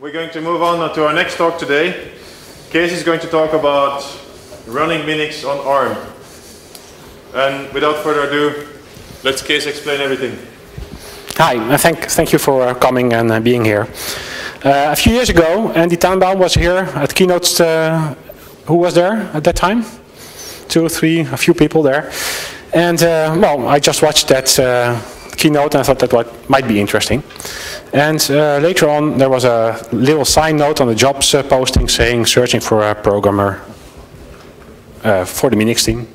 We're going to move on to our next talk today. Casey is going to talk about running Minix on ARM. And without further ado, let Casey explain everything. Hi, uh, thank, thank you for uh, coming and uh, being here. Uh, a few years ago, Andy Tanenbaum was here at Keynote. Uh, who was there at that time? Two, or three, a few people there. And uh, well, I just watched that keynote and I thought that what might be interesting. And uh, later on there was a little sign note on the jobs uh, posting saying searching for a programmer uh, for the Minix team.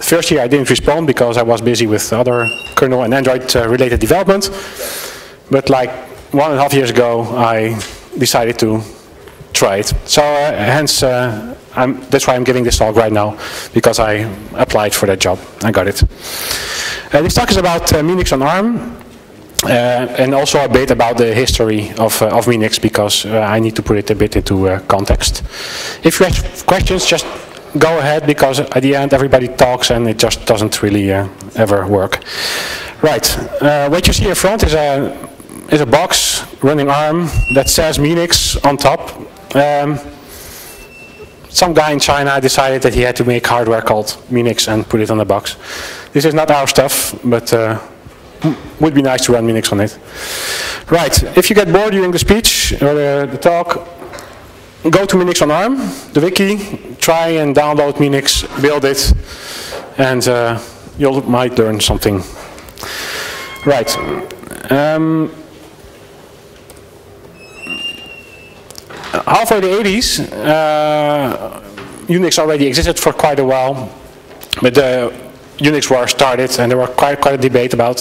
First year I didn't respond because I was busy with other kernel and Android uh, related development. But like one and a half years ago I decided to it. So uh, hence uh, that's why I'm giving this talk right now because I applied for that job. I got it. Uh, this talk is about Minix on ARM. Uh, and also a bit about the history of, uh, of Minix because uh, I need to put it a bit into context. If you have questions, just go ahead because at the end everybody talks and it just doesn't really ever work. Right, what you see in front is a, is a box running ARM that says Minix on top. Um, some guy in China decided that he had to make hardware called Minix and put it on the box. This is not our stuff, but uh, would be nice to run Minix on it. Right, if you get bored during the speech or the, the talk, go to Minix on ARM, the wiki, try and download Minix, build it, and uh, you might learn something. Right. Um, halfway the 80s, uh, Unix already existed for quite a while, but the Unix war started and there was quite, quite a debate about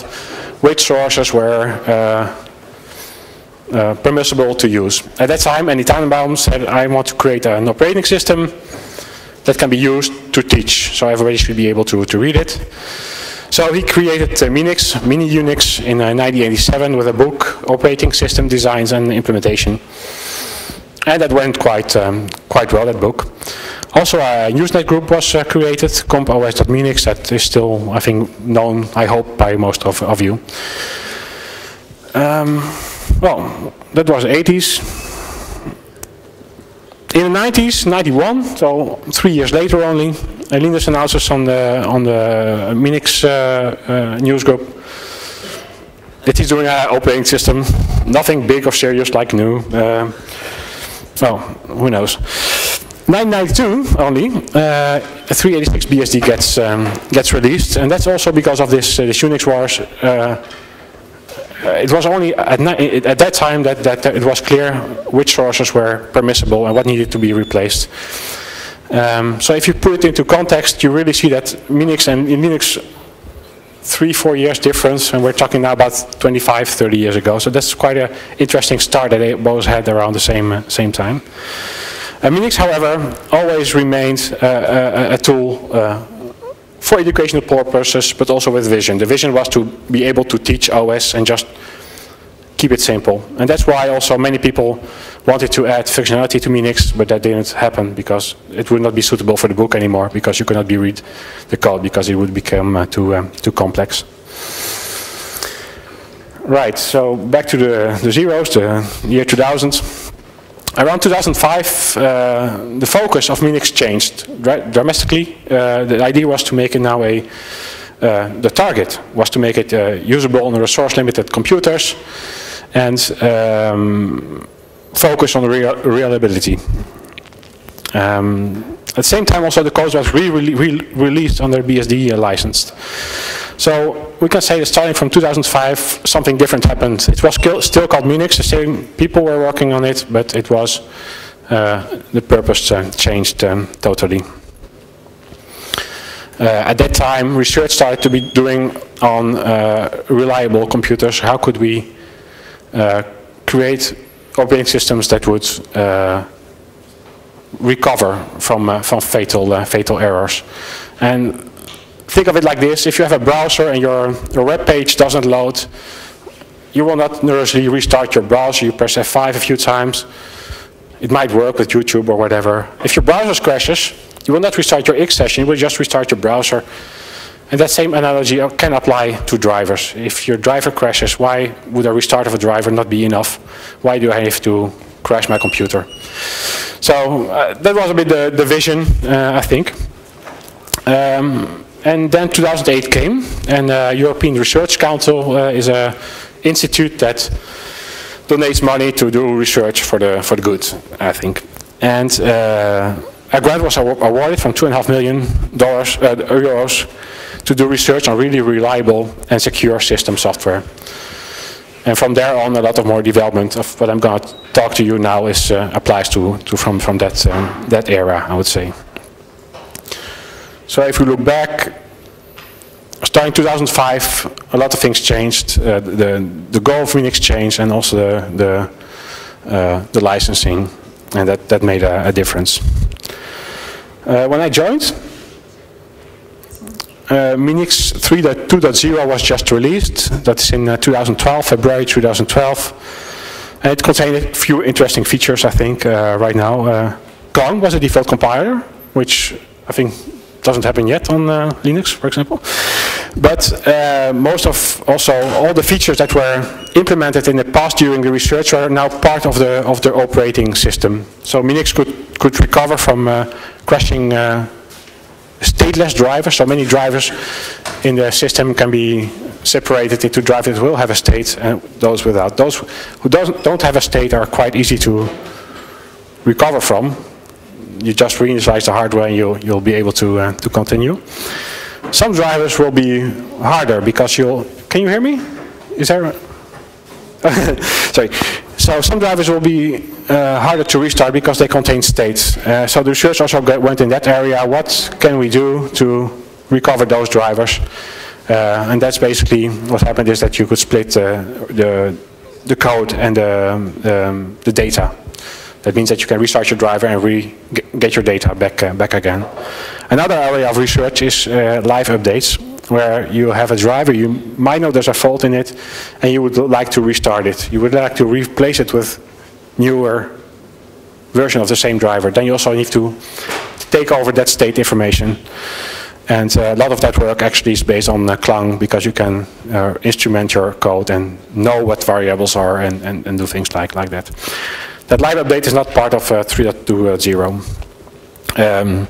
which sources were uh, uh, permissible to use. At that time, Andy Tanenbaum said, I want to create an operating system that can be used to teach, so everybody should be able to, to read it. So he created uh, Minix, Mini Unix in 1987 uh, with a book, Operating System Designs and Implementation. And that went quite, um, quite well, that book. Also a Usenet group was uh, created, comp.os.minix, that is still, I think, known, I hope, by most of, of you. Um, well, that was the 80s. In the 90s, 91, so three years later only, Linus announces on the on the Minix uh, uh, news group that he's doing an operating system, nothing big or serious like GNU. Uh, well, who knows. 992 only, uh, 386 BSD gets um, gets released, and that's also because of this, uh, this Unix wars. Uh, it was only at, at, that time that, that it was clear which sources were permissible and what needed to be replaced. Um, so if you put it into context, you really see that Minix and in Linux three, four years difference, and we're talking now about 25, 30 years ago. So that's quite an interesting start that they both had around the same, uh, same time. Uh, Minix, however, always remained uh, a, uh, a, tool uh, for educational purposes, but also with vision. The vision was to be able to teach OS and just keep it simple. And that's why also many people wanted to add functionality to Minix, but that didn't happen because it would not be suitable for the book anymore because you could not be read the code because it would become uh, too, um, too complex. Right, so back to the, the zeros, the year 2000. Around 2005, uh, the focus of Minix changed dramatically. Uh, the idea was to make it now a, uh, the target was to make it uh, usable on resource-limited computers and um, focus on real reliability. Um, at the same time also the code was re-released re under BSD licensed. So we can say that starting from 2005, something different happened. It was still called Minix, the same people were working on it, but it was, uh, the purpose uh, changed um, totally. Uh, at that time, research started to be doing on uh, reliable computers. How could we Uh, create operating systems that would uh, recover from, uh, from fatal, uh, fatal errors? And think of it like this, if you have a browser and your, your web page doesn't load, you will not nervously restart your browser, you press F5 a few times, it might work with YouTube or whatever. If your browser crashes, you will not restart your X session, you will just restart your browser. And that same analogy can apply to drivers. If your driver crashes, why would a restart of a driver not be enough? Why do I have to crash my computer. So uh, that was a bit the, the vision, uh, I think. Um, and then 2008 came, and uh, European Research Council uh, is a institute that donates money to do research for the for the good, I think. And uh, a grant was awarded from two and a half million dollars uh, euros to do research on really reliable and secure system software. And from there on, a lot of more development of what I'm going to talk to you now is uh, applies to, to from from that um, that era, I would say. So if you look back, starting 2005, a lot of things changed. Uh, the the goal of Minix changed, and also the the, uh, the licensing, and that that made a, a difference. Uh, when I joined, uh, Minix 3.2.0 was just released. That's in uh, 2012, February 2012. And it contained a few interesting features, I think, uh, right now. Uh, was a default compiler, which I think doesn't happen yet on uh, Linux, for example. But uh, most of also all the features that were implemented in the past during the research are now part of the of the operating system. So Minix could could recover from uh, crashing stateless drivers. So many drivers in the system can be separated into drivers that will have a state and those without. Those who don't don't have a state are quite easy to recover from you just reinitialize the hardware and you'll, you'll be able to, uh, to continue. Some drivers will be harder because you'll, can you hear me? Is there, sorry. So some drivers will be uh, harder to restart because they contain states. Uh, so the research also went in that area. What can we do to recover those drivers? Uh, and that's basically what happened is that you could split the, the code and the, um, the data that means that you can restart your driver and re get your data back, uh, back again. Another area of research is uh, live updates, where you have a driver, you might know there's a fault in it, and you would like to restart it. You would like to replace it with newer version of the same driver. Then you also need to take over that state information. And uh, a lot of that work actually is based on uh, Clang because you can uh, instrument your code and know what variables are and, and, and do things like, like that. That live update is not part of uh, 3.2.0. Um,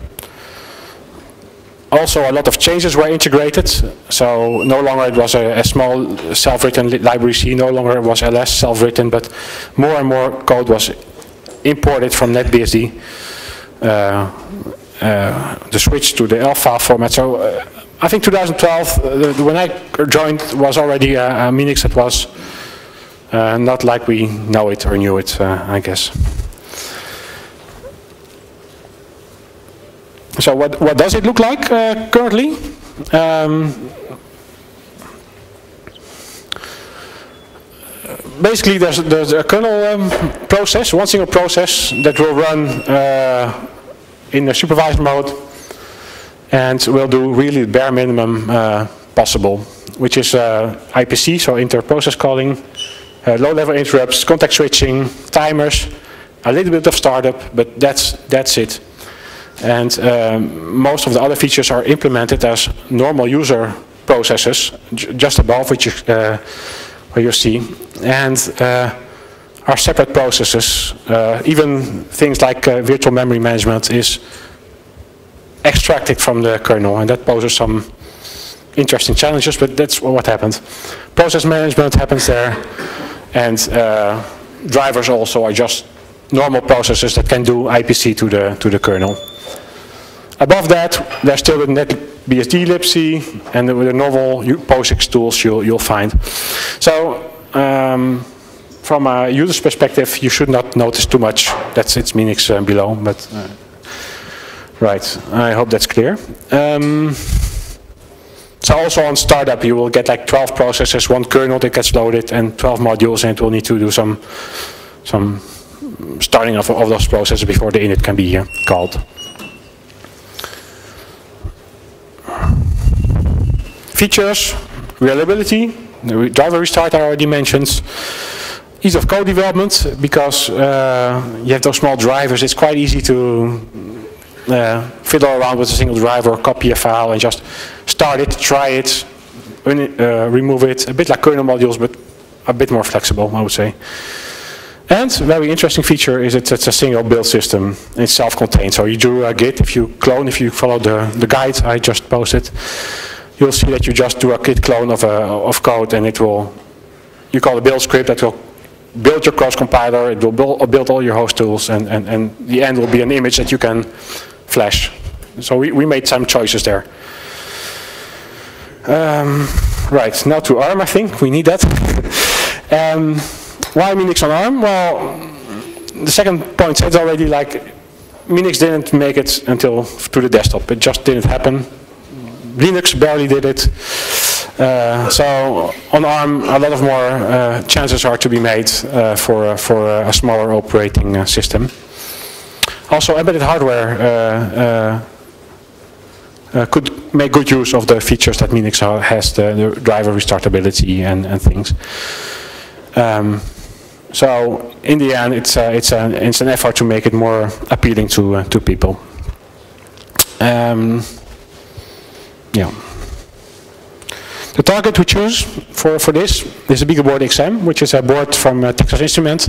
also, a lot of changes were integrated. So no longer it was a, a small self-written li library C, no longer it was ls self-written, but more and more code was imported from NetBSD. Uh, uh, the switch to the file format. So uh, I think 2012, uh, when I joined, was already a, a Minix that was uh, not like we know it or knew it, uh, I guess. So what, what does it look like uh, currently? Um, basically there's, there's a kernel um, process, one single process that will run uh, in a supervised mode and will do really the bare minimum uh, possible, which is uh, IPC, so inter-process calling, uh, low-level interrupts, context switching, timers, a little bit of startup, but that's, that's it. And um, most of the other features are implemented as normal user processes, just above which you, uh, where you see, and uh, are separate processes. Uh, even things like uh, virtual memory management is extracted from the kernel, and that poses some interesting challenges, but that's what happened. Process management happens there. And uh, drivers also are just normal processes that can do IPC to the, to the kernel. Above that, there's still the NetBSD libc and the, the novel POSIX tools you'll, you'll find. So, um, from a user's perspective, you should not notice too much. That's its Minix uh, below, but uh, right. I hope that's clear. Um, so also on startup you will get like 12 processes, one kernel that gets loaded and 12 modules and it will need to do some some starting of, of those processes before the init can be uh, called. Features, reliability, driver restart I already mentioned. Ease of code development, because uh, you have those small drivers, it's quite easy to uh, fiddle around with a single driver, copy a file and just start it, try it, uh, remove it, a bit like kernel modules but a bit more flexible I would say. And very interesting feature is it's, it's a single build system. It's self-contained. So you do a git, if you clone, if you follow the, the guide I just posted, you'll see that you just do a git clone of, a, of code and it will, you call a build script that will build your cross compiler, it will build, build all your host tools and, and, and the end will be an image that you can flash. So we, we made some choices there. Um, right, now to ARM I think, we need that. um, why Minix on ARM? Well, the second point said already like Minix didn't make it until to the desktop. It just didn't happen. Linux barely did it. Uh, so on ARM, a lot of more uh, chances are to be made uh, for uh, for a smaller operating uh, system. Also, embedded hardware uh, could make good use of the features that Minix has, the, the driver restartability and, and things. Um, so in the end, it's uh, it's an it's an effort to make it more appealing to uh, to people. Um, yeah. The target we choose for for this is a BeagleBoard XM, which is a board from uh, Texas Instruments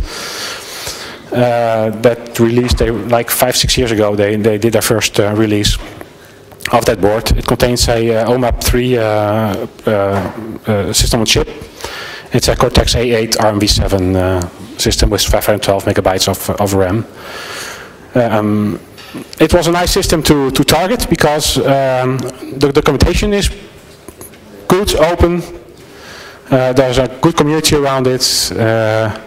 uh, that released like five six years ago. They they did their first uh, release of that board. It contains a uh, OMAP 3 system on chip it's a Cortex A8 ARMv7 uh, system with 512 megabytes of, of RAM. Um, it was a nice system to, to target because um, the documentation is good, open, uh, there's a good community around it, uh,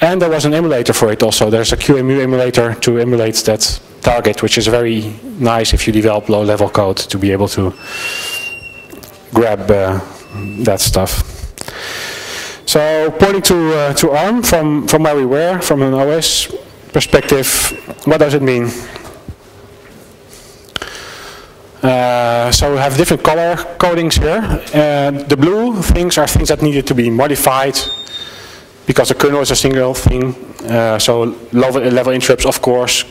and there was an emulator for it also. There's a QEMU emulator to emulate that target, which is very nice if you develop low-level code to be able to grab uh, that stuff. So pointing to, uh, to ARM from, from where we were, from an OS perspective, what does it mean? Uh, so we have different color codings here. Uh, the blue things are things that needed to be modified because the kernel is a single thing. Uh, so low level interrupts, of course,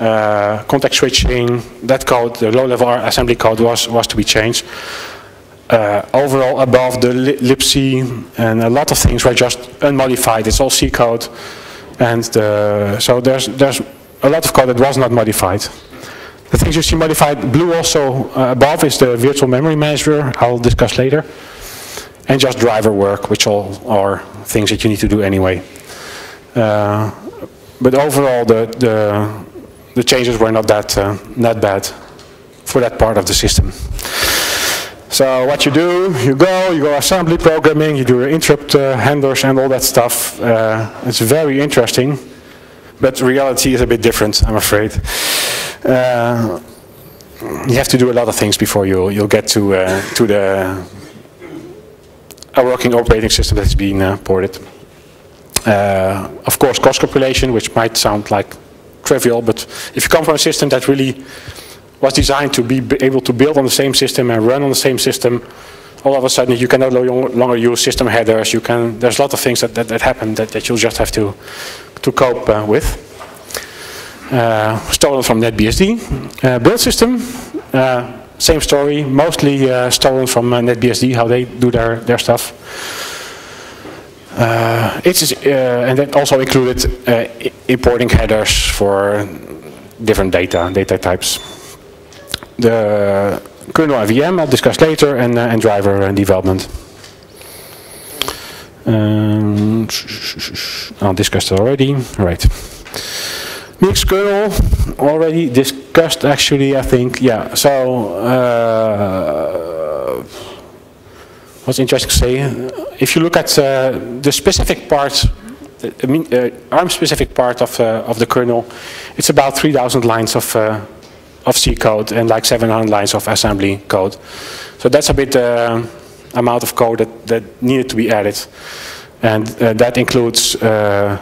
uh, context switching, that code, the low level assembly code was, was to be changed uh, overall above the li libc and a lot of things were just unmodified. It's all C code, and the, so there's there's a lot of code that was not modified. The things you see modified blue also uh, above is the virtual memory manager. I'll discuss later, and just driver work, which all are things that you need to do anyway. Uh, but overall, the the the changes were not that uh, not bad for that part of the system. So what you do, you go, you go assembly programming, you do your interrupt uh, handlers and all that stuff. Uh, it's very interesting, but reality is a bit different, I'm afraid. Uh, you have to do a lot of things before you you'll get to uh, to the a working operating system that's been uh, ported. Uh, of course, cross compilation, which might sound like trivial, but if you come from a system that really was designed to be able to build on the same system and run on the same system, all of a sudden you can no longer use system headers. You can. There's a lot of things that that, that happen that, that you'll just have to to cope uh, with. Uh, stolen from NetBSD. Uh, build system, uh, same story. Mostly uh, stolen from uh, NetBSD, how they do their their stuff. it's and that also included importing headers for different data data types the kernel and VM I'll discuss later and, and driver development. Um, I'll discuss it already. Right. Mixed kernel already discussed actually I think yeah so uh, what's interesting to say if you look at uh, the specific part I mean uh, ARM specific part of uh, of the kernel it's about 3000 lines of uh, of C code and like 700 lines of assembly code. So that's a bit uh, amount of code that, that needed to be added. And uh, that includes uh,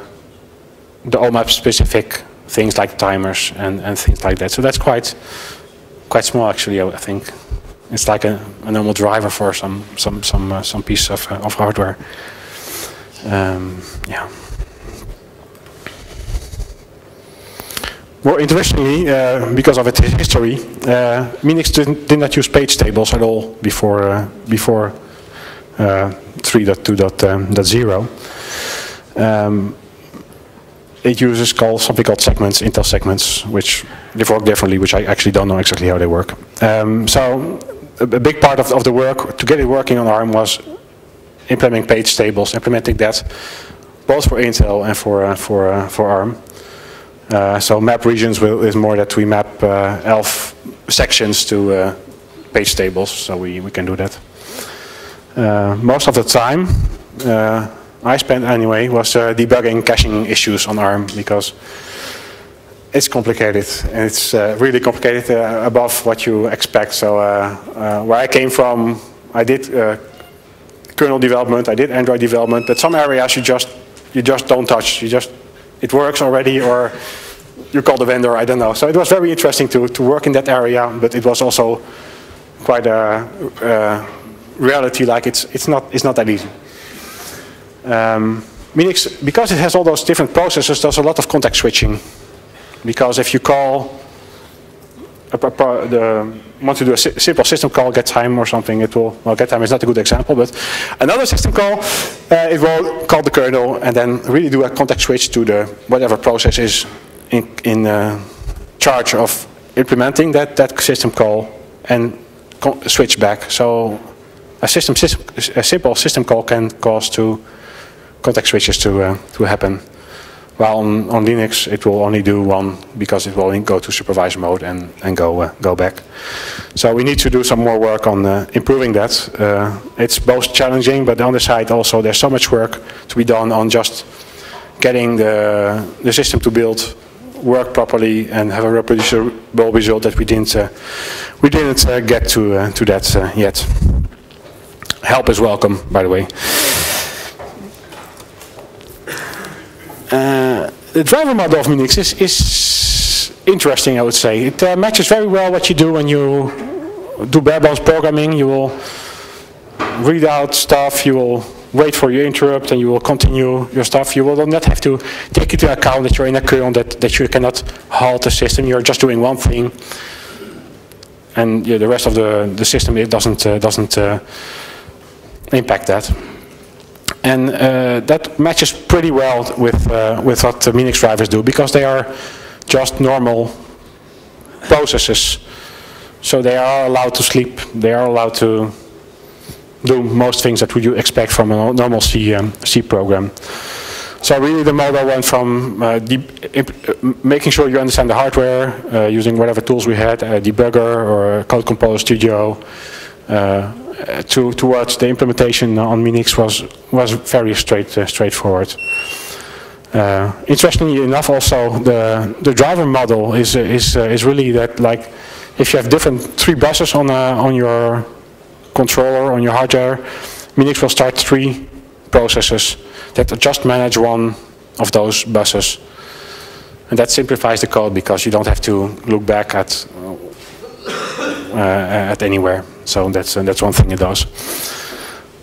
the OMAP specific things like timers and, and things like that. So that's quite quite small actually, I think. It's like a, a normal driver for some some some uh, some piece of, uh, of hardware. Um, yeah. More interestingly, uh, because of its history, uh, Minix didn't, did not use page tables at all before uh, before uh, 3.2.0. Um, it uses something called segments, Intel segments, which they work differently, which I actually don't know exactly how they work. Um, so a, a, big part of, of the work to get it working on ARM was implementing page tables, implementing that both for Intel and for uh, for uh, for ARM. Uh, so map regions will, is more that we map uh, ELF sections to uh, page tables, so we, we can do that. Most of the time, I spent anyway, was debugging caching issues on ARM because it's complicated and it's uh, really complicated uh, above what you expect. So uh, where I came from, I did kernel development, I did Android development, but some areas you just you just don't touch. You just it works already, or you call the vendor. I don't know. So it was very interesting to to work in that area, but it was also quite a, a reality. Like it's it's not it's not that easy. Um, Minix, because it has all those different processes, there's a lot of context switching. Because if you call the, want to do a simple system call, get time or something, it will, well, get time is not a good example, but another system call, uh, it will call the kernel and then really do a context switch to the whatever process is in, in uh, charge of implementing that, that system call and switch back. So a system, system, a simple system call can cause two context switches to uh, to happen. While on, on Linux it will only do one because it will go to supervisor mode and, and go uh, go back. So we need to do some more work on uh, improving that. Uh, it's both challenging, but on the side also there's so much work to be done on just getting the the system to build work properly and have a reproducible result that we didn't uh, we didn't uh, get to uh, to that yet. Help is welcome, by the way. Uh, the driver model of Minix is, is interesting, I would say. It uh, matches very well what you do when you do bare bones programming. You will read out stuff, you will wait for your interrupt and you will continue your stuff. You will not have to take into account that you're in a kernel, that, that you cannot halt the system. You're just doing one thing. And yeah, the rest of the, the system it doesn't, uh, doesn't impact that. And uh, that matches pretty well with, uh, with what the Minix drivers do because they are just normal processes. So they are allowed to sleep, they are allowed to do most things that you expect from a normal C, um, C program. So really the model went from uh, making sure you understand the hardware, uh, using whatever tools we had, a debugger or a Code Composer Studio, uh, to, towards the implementation on Minix was, was very straight, uh, straightforward. Uh, interestingly enough also the, the driver model is, is, is really that like if you have different three buses on, on your controller on your hardware, Minix will start three processes that just manage one of those buses. And that simplifies the code because you don't have to look back at uh, at anywhere. So that's uh, that's one thing it does.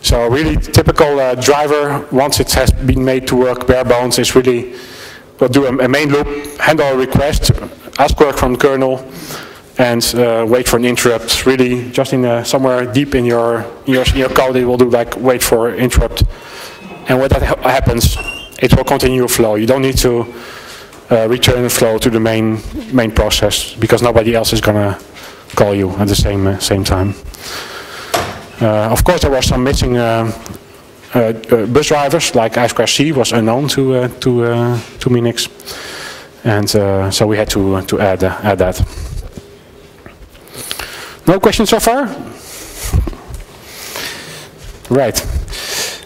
So really typical uh, driver, once it has been made to work bare bones, is really we'll do a, a main loop, handle a request, ask work from the kernel, and uh, wait for an interrupt. Really, just in uh, somewhere deep in your, in your, in your code, it will do like wait for interrupt. And when that ha happens, it will continue flow. You don't need to uh, return flow to the main main process because nobody else is gonna call you at the same uh, same time. Uh, of course, there were some missing. Uh, bus drivers like I2C was unknown to to to Minix, and so we had to to add add that. No questions so far? Right.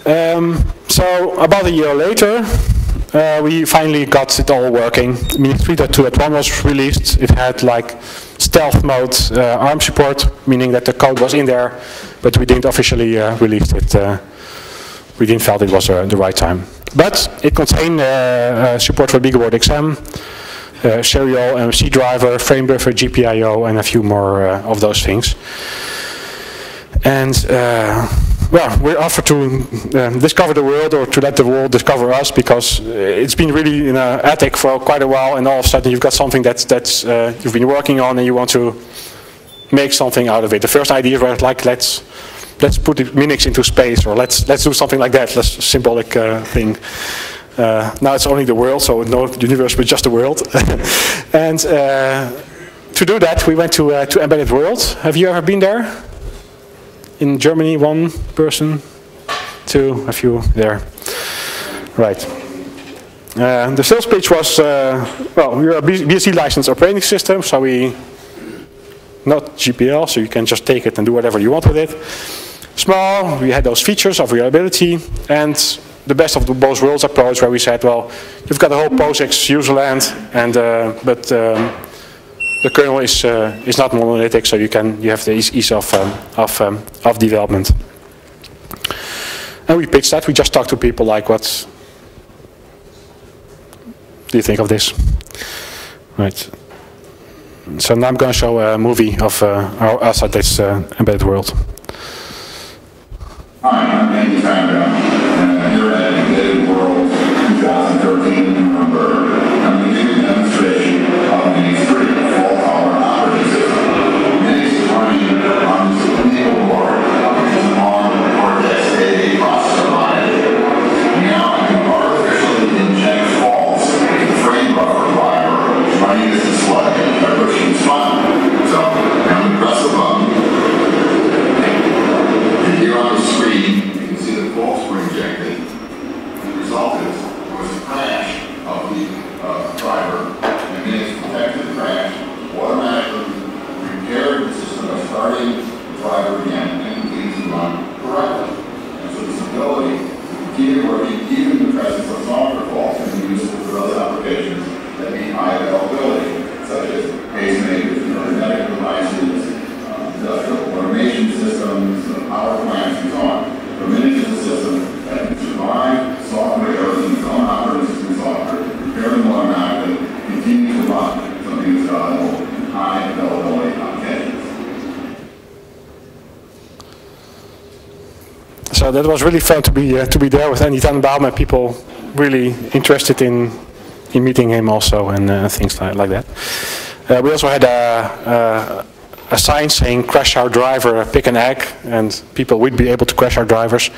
Um, so about a year later, uh, we finally got it all working. Minix 3.2.1 was released. It had like stealth mode uh, ARM support, meaning that the code was in there, but we didn't officially uh, release it. Uh, we didn't felt it was the right time. But it contained support for BeagleBoard XM, uh, serial MC driver, frame buffer, GPIO, and a few more uh, of those things. And uh, well, we're offered to um, discover the world or to let the world discover us because it's been really in an attic for quite a while and all of a sudden you've got something that's, that's uh, you've been working on and you want to make something out of it. The first idea was like, let's let's put Minix into space or let's let's do something like that, let's symbolic uh, thing. Uh, now it's only the world, so no universe, but just the world. and uh, to do that, we went to, uh, to Embedded World. Have you ever been there? In Germany, one person, two, a few there. Right. Uh, the sales pitch was, uh, well, we're a BSD licensed operating system, so we, not GPL, so you can just take it and do whatever you want with it. Small, we had those features of reliability, and the best of the both worlds approach where we said, well, you've got the whole POSIX userland, and, uh, but um, the kernel is, uh, is not monolithic, so you can you have the ease, of, um, of, um, of development. And we pitched that, we just talked to people like, what do you think of this? Right. So now I'm going to show a movie of uh, our, us this uh, embedded world. I'm that was really fun to be uh, to be there with Andy Tanenbaum and people really interested in in meeting him also and uh, things like, like that. Uh, we also had a, a, a sign saying crash our driver, pick an egg, and people would be able to crash our drivers.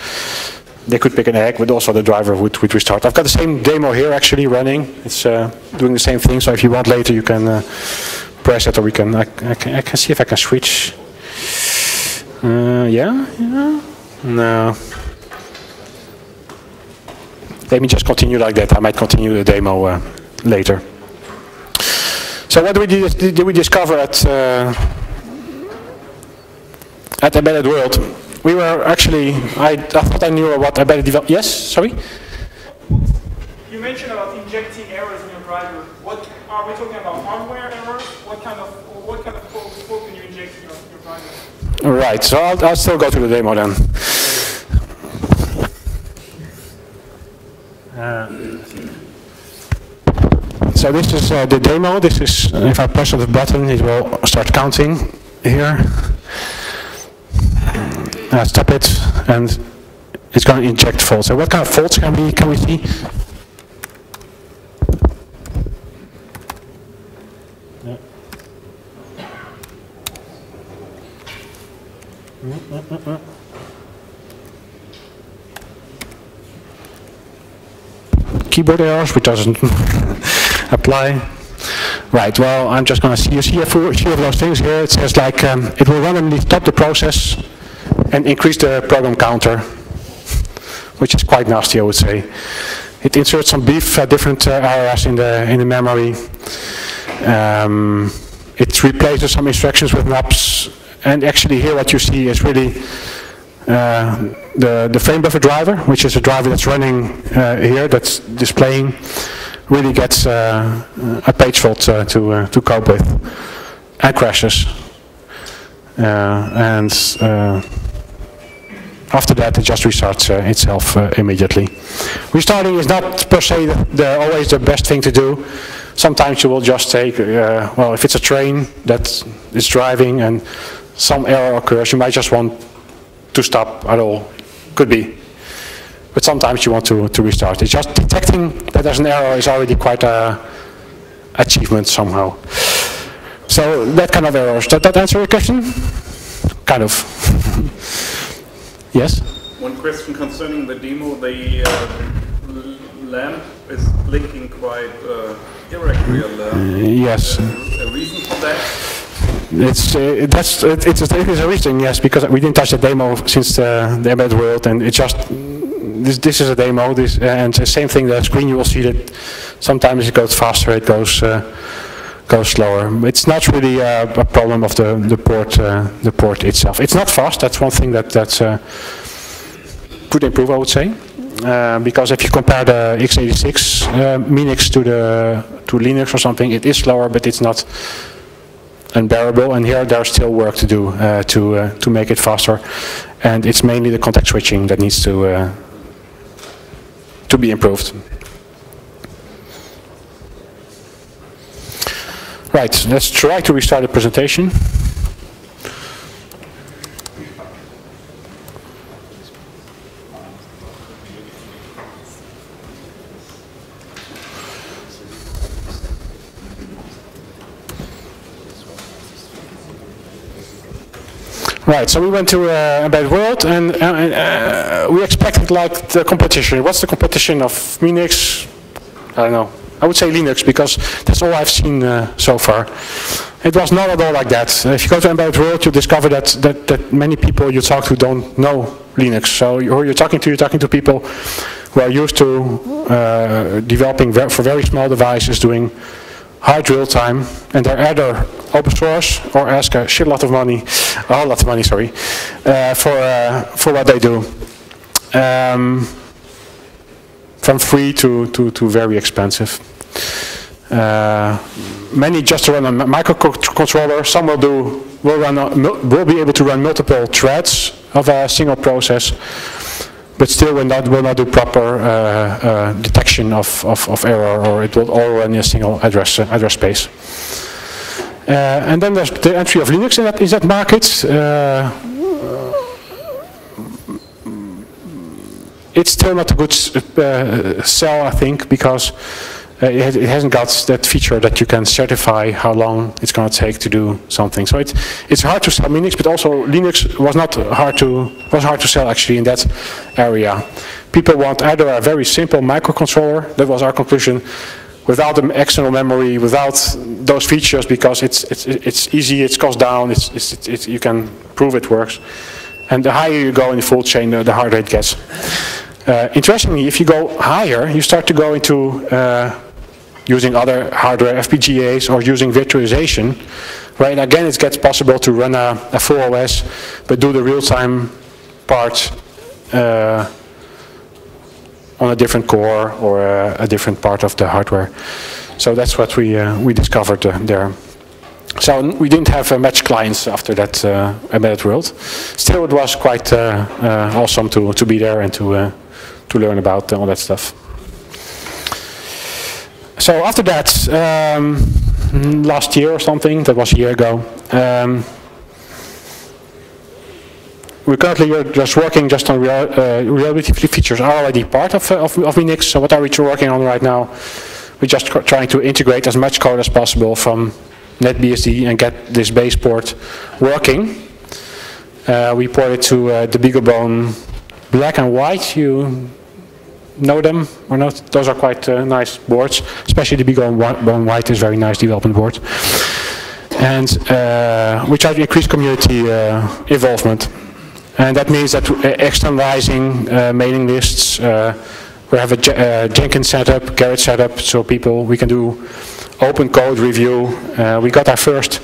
They could pick an egg, but also the driver would, would restart. I've got the same demo here actually running. It's uh, doing the same thing, so if you want later you can uh, press it or we can, I, I, can, I can see if I can switch. Uh, yeah, yeah. No. Let me just continue like that. I might continue the demo uh, later. So what did we, did we discover at uh, at Embedded World? We were actually, I, I thought I knew what embedded develop. Yes, sorry. You mentioned about injecting errors in your driver. What are we talking about? Hardware errors? What kind of what kind of code, code can you inject in your, your driver? Right. So I'll, I'll still go to the demo then. So this is uh, the demo. This is, if I press on the button, it will start counting here. Uh, stop it, and it's going to inject faults. So what kind of faults can we can we see? Keyboard errors, which doesn't apply. Right, well, I'm just going to see, you see a few of those things here. It says like, um, it will randomly stop the process and increase the program counter, which is quite nasty, I would say. It inserts some beef at different uh, areas in the, in the memory. Um, it replaces some instructions with NOPs, and actually here what you see is really uh, the, the frame buffer driver, which is a driver that's running uh, here, that's displaying, really gets uh, a page fault uh, to, uh, to cope with, and crashes. Uh, and after that, it just restarts itself immediately. Restarting is not per se the, the, always the best thing to do. Sometimes you will just take, well, if it's a train that is driving and some error occurs, you might just want to stop at all. Could be. But sometimes you want to, to restart. It's just detecting that there's an error is already quite a achievement somehow. So that kind of errors. Does that answer your question? Kind of. yes? One question concerning the demo. the uh, lamp is blinking quite uh, irregularly. Uh, yes. A reason for that? It's uh, that's it, it's a, it is a reason yes because we didn't touch the demo since the, the embedded world and it just this this is a demo this and the same thing the screen you will see that sometimes it goes faster it goes uh, goes slower. It's not really a, a problem of the the port uh, the port itself. It's not fast that's one thing that that's uh, could improve I would say uh, because if you compare the x86 uh, Minix to the to Linux or something it is slower but it's not unbearable and here there's still work to do uh, to uh, to make it faster and it's mainly the context switching that needs to uh, to be improved. Right, let's try to restart the presentation. Right, so we went to uh, Embedded World and uh, uh, we expected like the competition. What's the competition of Minix? I don't know. I would say Linux because that's all I've seen uh, so far. It was not at all like that. if you go to Embedded World, you discover that, that, that many people you talk to don't know Linux. So who you're talking to, you're talking to people who are used to uh, developing for very small devices, doing high drill time, and they're either open source or ask a shit lot of money, a whole lot of money, sorry, uh, for uh, for what they do. Um, from free to, to, to very expensive. Uh, many just run a microcontroller. Some will do will run will be able to run multiple threads of a single process but still will not, will not do proper uh, uh, detection of, of, of, error or it will all run a single address, uh, address space. and then there's the entry of Linux in that, in that market. it's still not a good sell, I think, because uh, it, it, hasn't got that feature that you can certify how long it's going to take to do something. So it, it's hard to sell Linux, but also Linux was not hard to was hard to sell actually in that area. People want either a very simple microcontroller. That was our conclusion. Without the external memory, without those features, because it's it's it's easy, it's cost down, it's, it's, it's you can prove it works. And the higher you go in the full chain, the harder it gets. Uh, interestingly, if you go higher, you start to go into uh, using other hardware FPGAs or using virtualization, right? Again, it gets possible to run a, a full OS, but do the real-time part uh, on a different core or a, a, different part of the hardware. So that's what we uh, we discovered uh, there. So we didn't have uh, much clients after that uh, embedded world. Still, it was quite uh, awesome to to be there and to to learn about all that stuff so after that, um, last year or something, that was a year ago, um, we're currently just working just on real, uh, reliability features are already part of, uh, of, of. So what are we working on right now? We're just trying to integrate as much code as possible from NetBSD and get this base port working. Uh, we ported to uh, the BeagleBone black and white. You know them or not. Those are quite uh, nice boards, especially the BeagleBone White is very nice development board. And uh, we try to increase community uh, involvement. And that means that uh, externalizing uh, mailing lists, uh, we have a Jenkins setup, Gerrit setup, so people, we can do open code review. we got our first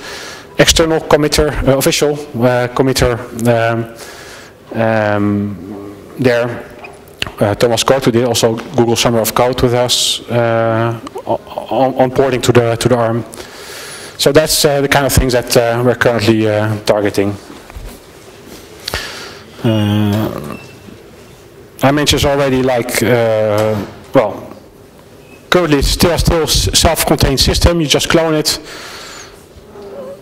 external committer, official committer um, um, there uh, Thomas Cort, who did also Google Summer of Code with us uh, on, on, porting to the to the ARM. So that's uh, the kind of things that uh, we're currently uh, targeting. Uh, I mentioned already, like well, currently it's still still self-contained system. You just clone it.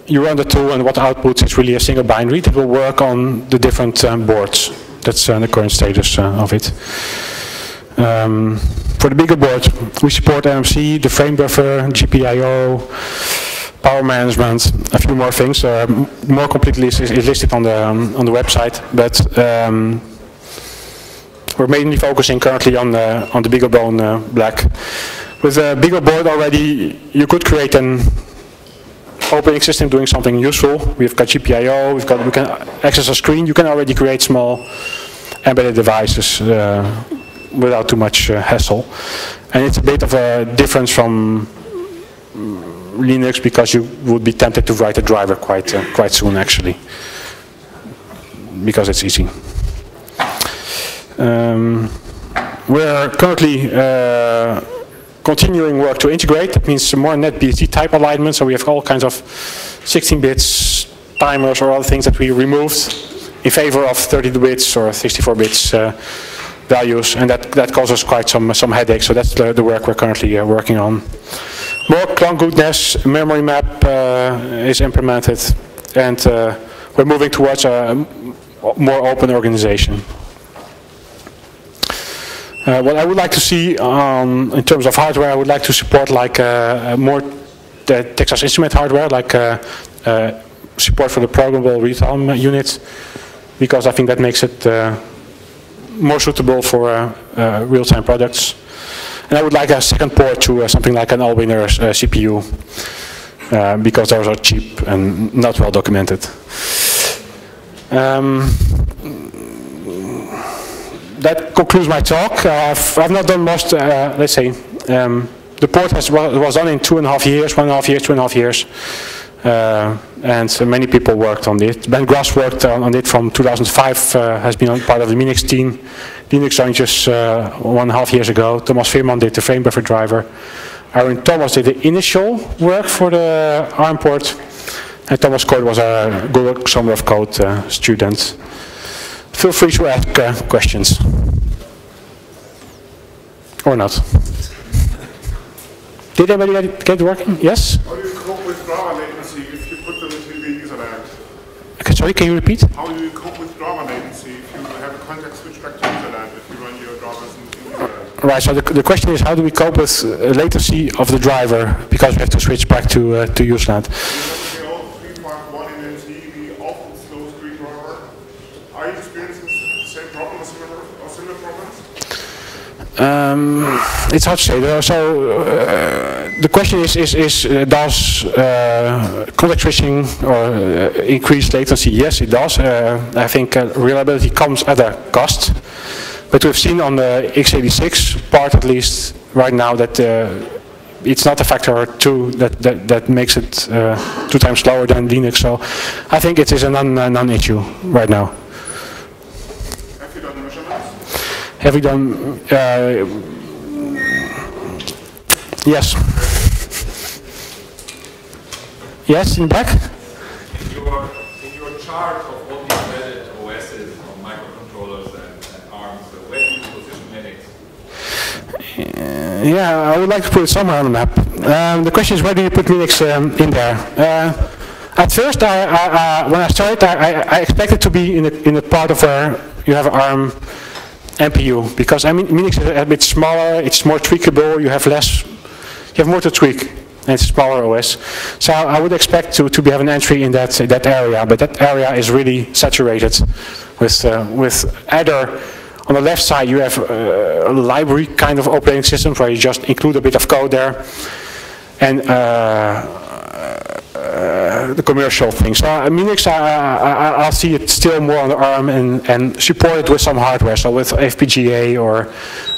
You run the tool, and what outputs is really a single binary that will work on the different um, boards that's the current status uh, of it. Um, for the BeagleBoard, we support MMC, the frame buffer, GPIO, power management, a few more things. Uh, more completely is, is, listed on the um, on the website, but um, We're mainly focusing currently on the, on the BeagleBone uh, Black. With a bigger board already, you could create an operating system doing something useful. We've got GPIO, we've got, we can access a screen. You can already create small embedded devices uh, without too much uh, hassle. And it's a bit of a difference from Linux because you would be tempted to write a driver quite uh, quite soon actually because it's easy. Um, we're currently uh, continuing work to integrate. That means more NetBSD type alignment. So we have all kinds of 16 bits timers or other things that we removed in favor of 32 bits or 64 bits uh, values, and that that causes quite some some headaches. So that's the, the work we're currently uh, working on. More clone goodness, memory map uh, is implemented, and uh, we're moving towards a more open organization. Uh, what I would like to see um, in terms of hardware, I would like to support like uh, more the Texas Instrument hardware, like uh, uh support for the programmable real-time unit, because I think that makes it uh, more suitable for uh, real-time products. And I would like a second port to something like an Allwinner CPU, because those are cheap and not well documented. Um, that concludes my talk. Uh, I've, I've, not done most, uh, let's say, um, the port has, was done in two and a half years, one and a half years, two and a half years. Uh, and so many people worked on it. Ben Gras worked on, on it from 2005, uh, has been part of the Minix team. Linux just uh, one and a half years ago. Thomas Veerman did the frame buffer driver. Arun Thomas did the initial work for the ARM port. And Thomas Cort was a Google Summer of Code uh, student feel free to ask uh, questions. Or not. Did anybody get it working? Yes? How do you cope with drama latency if you put them into the user? Okay, sorry, can you repeat? How do you cope with drama latency if you have a context switch back to user land if you run your drivers in, in user land? Right, so the, the question is how do we cope with uh, latency of the driver because we have to switch back to, uh, to user land? Um, it's hard to say. So uh, the question is: is, is uh, does uh, context switching or uh, increase latency? Yes, it does. I think reliability comes at a cost, but we've seen on the x86 part, at least right now, that it's not a factor two that that, that makes it two times slower than Linux. So I think it is a non non-issue right now. Have we done? Uh, yes. Yes, in back. In your, in your chart of all the embedded OSs on microcontrollers and, and ARMs, so where do you position Linux? Uh, yeah, I would like to put it somewhere on the map. Um, the question is, where do you put Linux um, in there? Uh, at first, I, I, uh, when I started, I, I, expected to be in a, in a part of where you have ARM MPU because I mean Minix is a bit smaller, it's more tweakable, you have less, you have more to tweak, and it's smaller OS. So I would expect to to have an entry in that that area, but that area is really saturated with uh, with either on the left side you have uh, a library kind of operating system where you just include a bit of code there, and uh, uh, the commercial thing. So uh, Minix, I, see it still more on the ARM and, and supported with some hardware. So with FPGA or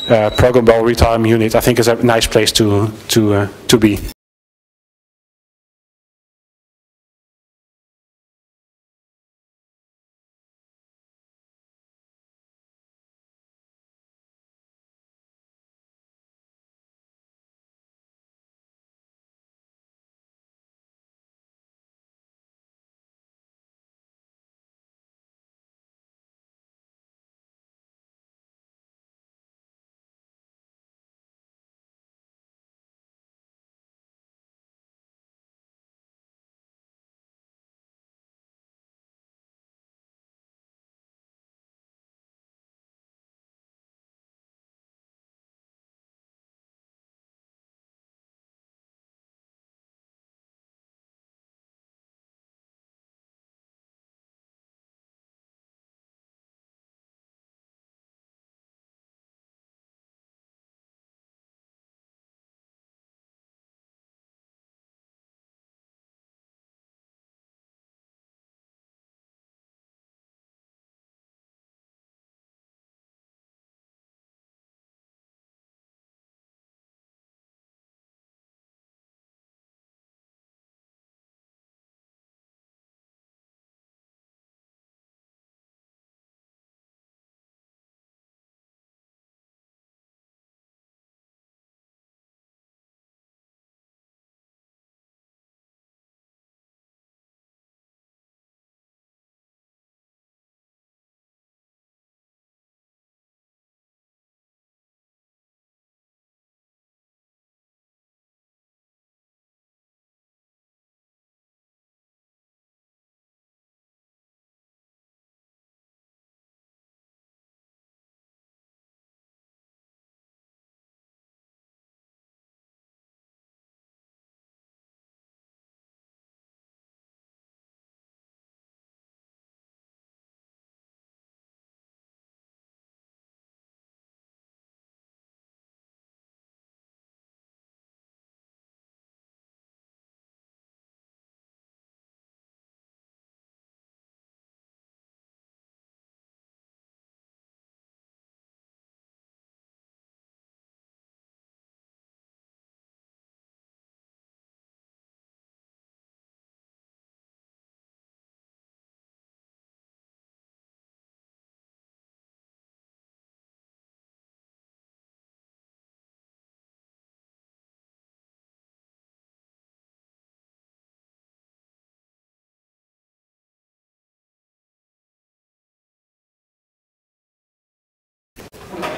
uh, programmable real-time unit, I think is a nice place to to uh, to be.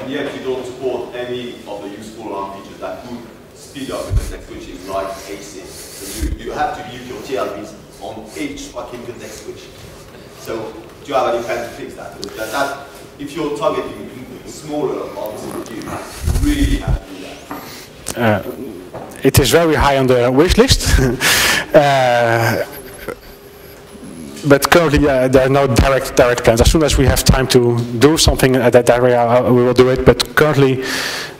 And yet you don't support any of the useful ARM features that could speed up the context switching like ASID. So you, you have to use your TLBs on each fucking context switch. So do you have any plan to fix that? that, that if you're targeting smaller arms you really have to do that. Uh, it is very high on the wish list. uh, but currently uh, there are no direct direct plans. As soon as we have time to do something at that area, uh, we will do it. But currently,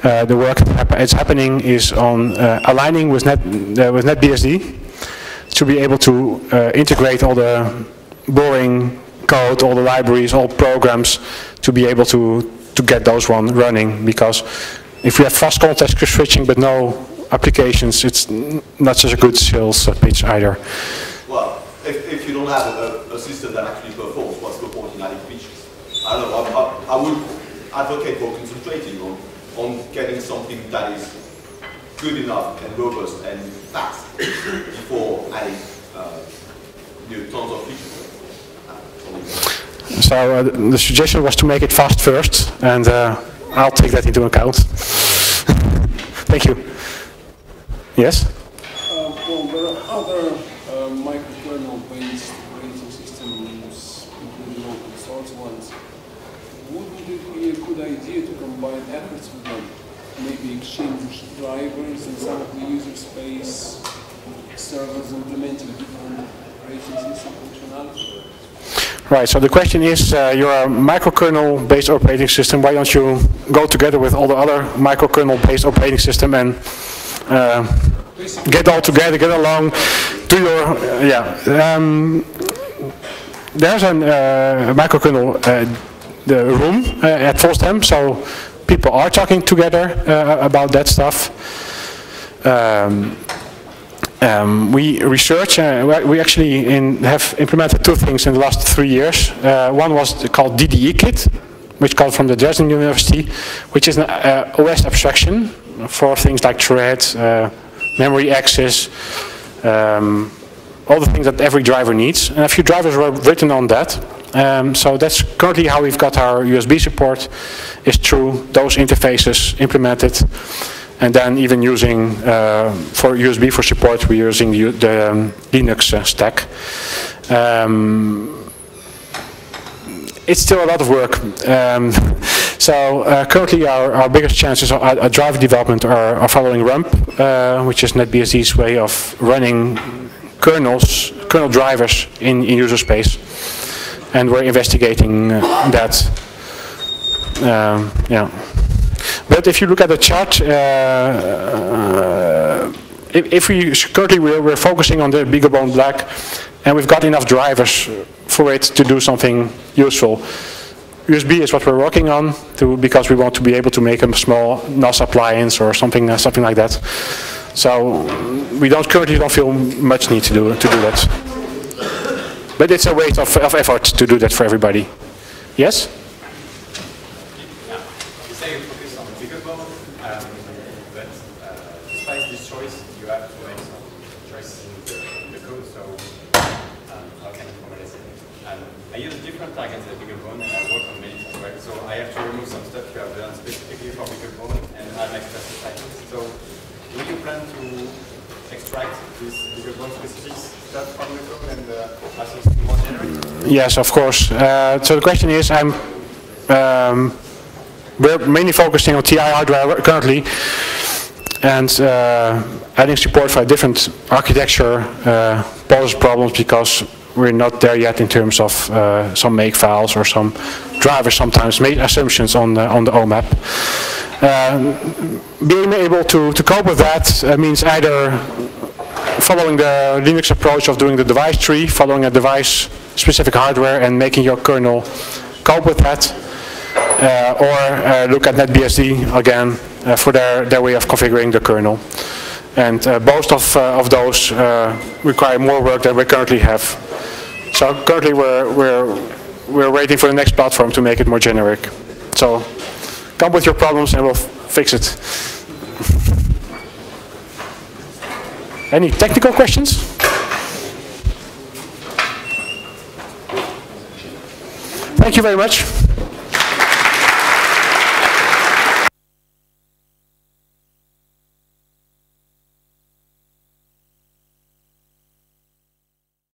uh, the work that's happening is on uh, aligning with Net uh, with NetBSD to be able to uh, integrate all the boring code, all the libraries, all programs to be able to to get those one running. Because if we have fast context switching but no applications, it's not such a good sales pitch either. Well, if, if you don't have a, a, system that actually performs, what's the point in adding features? I don't know, I, I, I would advocate for concentrating on, on getting something that is good enough and robust and fast before adding uh, you know, tons of features. So uh, the suggestion was to make it fast first, and uh, I'll take that into account. Thank you. Yes? Uh, well, there are other uh, microkernel-based operating systems, including open source ones. Wouldn't it be a good idea to combine efforts with them? Maybe exchange drivers in some of the user space, servers implementing different operating system functionality? Right, so the question is, uh, you're a microkernel-based operating system, why don't you go together with all the other microkernel-based operating system and uh, get all together, get along, do your, uh, yeah. Um, there's a uh, microkernel uh, the room uh, at FOSDEM, so people are talking together about that stuff. Um, um, we research, uh, we actually in, have implemented two things in the last three years. Uh, one was called DDE Kit, which comes from the Dresden University, which is an uh, OS abstraction for things like threads, uh, memory access, um, all the things that every driver needs. And a few drivers were written on that. Um, so that's currently how we've got our USB support, is through those interfaces implemented. And then even using, uh, for USB for support, we're using the, the um, Linux uh, stack. Um, it's still a lot of work. Um, so uh, currently our, our biggest chances of driver development are, are following RUMP, uh, which is NetBSD's way of running kernels, kernel drivers in, in user space. And we're investigating uh, that. Um, yeah. But if you look at the chart, uh, uh, if, if, we currently we're, we're, focusing on the BeagleBone Black, and we've got enough drivers for it to do something useful. USB is what we're working on to, because we want to be able to make a small NAS appliance or something something like that. So we don't currently don't feel much need to do to do that. But it's a weight of, of effort to do that for everybody. Yes? Yes, of course. Uh, so the question is, I'm um, we're mainly focusing on TI hardware currently, and uh, adding support for different architecture uh, poses problems because we're not there yet in terms of uh, some make files or some drivers sometimes make assumptions on the, on the OMAP. Uh, being able to, to cope with that uh, means either following the Linux approach of doing the device tree, following a device specific hardware and making your kernel cope with that. Uh, or uh, look at NetBSD again uh, for their, their way of configuring the kernel. And uh, both of, uh, of those uh, require more work than we currently have. So currently we're, we're, we're waiting for the next platform to make it more generic. So come with your problems and we'll fix it. Any technical questions? Thank you very much.